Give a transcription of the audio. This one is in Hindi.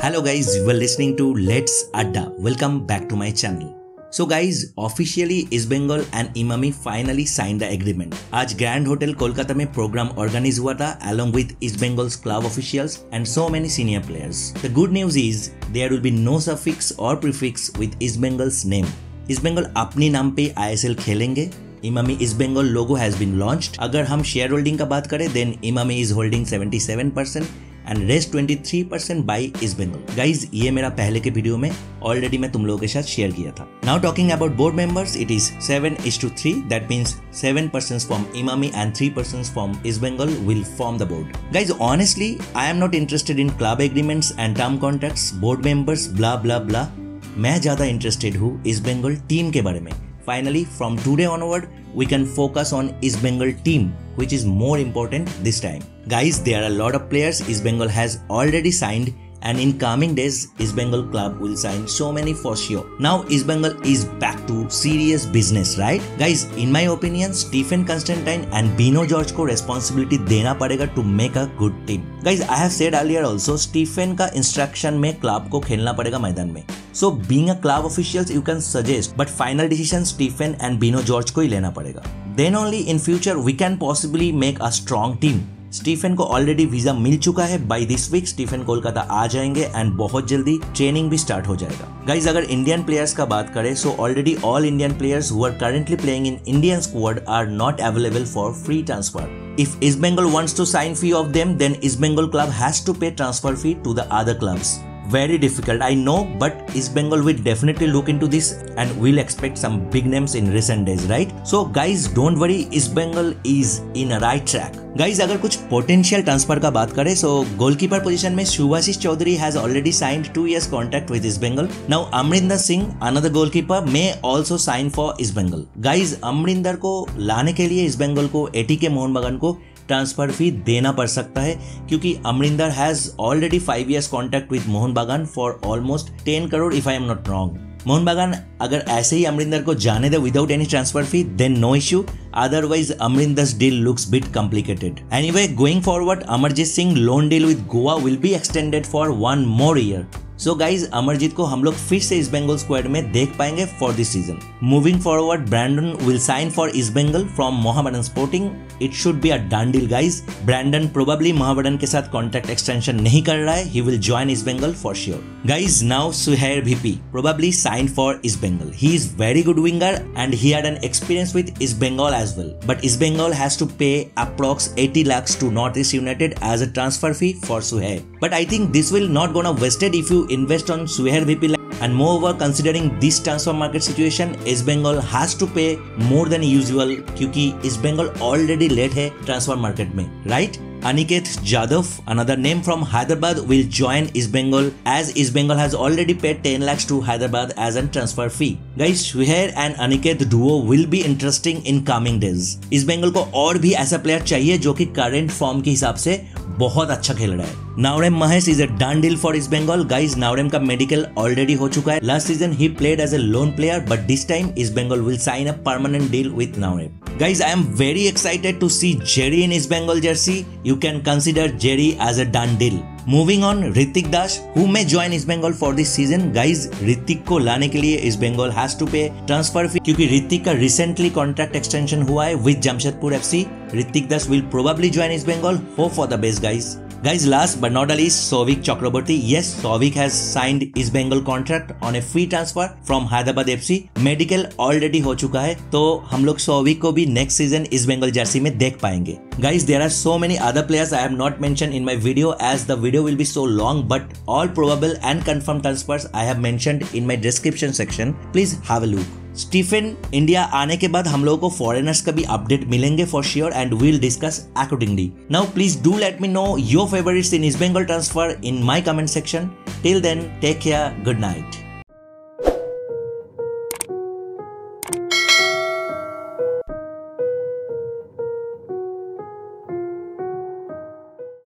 Hello guys, you are listening to Let's Adda. Welcome back to my channel. So guys, officially East Bengal and Imami finally signed the agreement. आज ग्रैंड होटल कोलकाता में प्रोग्राम ऑर्गेनाइज हुआ था along with East Bengal's club officials and so many senior players. The good news is there will be no suffix or prefix with East Bengal's name. East Bengal अपनी नाम पे ISL खेलेंगे Emami East Bengal logo has been launched अगर हम शेयर होल्डिंग का बात करें then Emami is holding 77 percent and rest 23 percent by East Bengal guys ये मेरा पहले के वीडियो में ऑलरेडी मैं तुम लोगों के साथ शेयर किया था। Now talking about board members it is seven is to three that means seven person from Emami and three person from East Bengal will form the board guys honestly I am not interested in club agreements and term contracts board members bla bla bla मैं ज़्यादा इंटरेस्टेड हूँ इस बेंगल टीम के बारे में। Finally from today onward, we can focus on East Bengal team, which is more important this time. Guys, there are a lot of players East Bengal has already signed and in coming days East Bengal club will sign so many for sure. Now East Bengal is back to serious business, right? Guys, in my opinion, Stephen Constantine and Bino George को responsibility देना पड़ेगा to make a good team. Guys, I have said earlier also Stephen का instruction में club को खेलना पड़ेगा मैदान में. So being club officials you can suggest, but final decision Stephen and Bino George को ही लेना पड़ेगा. Then only in future we can possibly make a strong team Stephen को ऑलरेडी वीज़ा मिल चुका है। By this week Stephen Kolkata आ जाएँगे एंड बहुत जल्दी ट्रेनिंग भी स्टार्ट हो जाएगा। गाइज़ अगर इंडियन प्लेयर्स का बात करें so already all Indian players who are currently playing in Indian squad are not available for free transfer if East Bengal wants to sign few of them then East Bengal club has to pay transfer fee to the other clubs very difficult i know but east bengal will definitely look into this and we'll expect some big names in recent days right so guys don't worry east bengal is in a right track guys अगर कुछ पोटेंशियल ट्रांसफर का बात करें सो गोलकीपर पोजीशन में Shubhashish Chowdhury has already signed two years contract with East Bengal now Amrinder Singh another goalkeeper may also sign for East Bengal guys Amrinder को लाने के लिए इस्ट बंगाल को एटी के मोहन बगान को ट्रांसफ़र फ़ी देना पड़ सकता है, क्योंकि Amrinder has already five years contract with Mohun Bagan for almost ten crore if I am not wrong Mohun Bagan, अगर ऐसे ही अमरिंदर को जाने दे without any transfer fee then no issue otherwise Amrinder deal looks bit complicated any way going forward Amarjit Singh loan deal with Goa will be extended for one more year so guys Amarjit को हम लोग फिर से इस बंगाल स्क्वाड में देख पाएँगे for this season moving forward Brandon will sign for East Bengal from Mohammedan sporting it should be a done deal guys Brandon probably Mohammedan के साथ कॉन्ट्रैक्ट एक्सटेंशन नहीं कर रहा है. He will join East Bengal for sure guys now Suhair VP probably sign for East Bengal he is very good winger and he had an experience with East Bengal as well but East Bengal has to pay approx 80 lakhs to North East United as a transfer fee for Suhair. But I think this will not gonna wasted if you invest on Suhair VP and moreover considering this transfer market situation East Bengal has to pay more than usual क्योंकि East Bengal already late है transfer market में right Aniket Jadhav, another name from Hyderabad, will join East Bengal as East Bengal has already paid 10 lakhs to Hyderabad as a transfer fee. Guys, Shuhair and Aniket duo will be interesting in coming days. East Bengal को और भी ऐसा प्लेयर चाहिए जो कि करंट फॉर्म के हिसाब से बहुत अच्छा खेल रहा है Naorem Mahesh is a done deal for East Bengal guys नावरेम का मेडिकल ऑलरेडी हो चुका है। Last season he played as a loan player but this time East Bengal will sign a permanent deal with Naorem guys I am very excited to see Jerry in East Bengal jersey you can consider Jerry as a done deal moving on Hrithik Das who may join East Bengal for this season guys Hrithik को लाने के लिए East Bengal has to pay transfer fee क्योंकि ऋतिक का रिसेंटली कॉन्ट्रैक्ट एक्सटेंशन हुआ है with Jamshedpur FC Hrithik Das will probably join East Bengal hope for the best guys Guys, last but not least, Sovik Chakraborty. Yes, Sovik has signed his Bengal contract on a free transfer from Hyderabad FC. Medical already हो चुका है तो हम लोग सोविक को भी नेक्स्ट सीज़न इस बंगाल जर्सी में देख पाएँगे Guys, there are so many other players I have not mentioned in my video as the video will be so long but all probable and confirmed transfers I have mentioned in my description section. Please have a look. Stephen, India आने के बाद हम लोगों को फॉरेनर्स का भी अपडेट मिलेंगे for sure and we'll discuss accordingly now please do let me know your favourites in East Bengal transfer in my comment section till then take care good night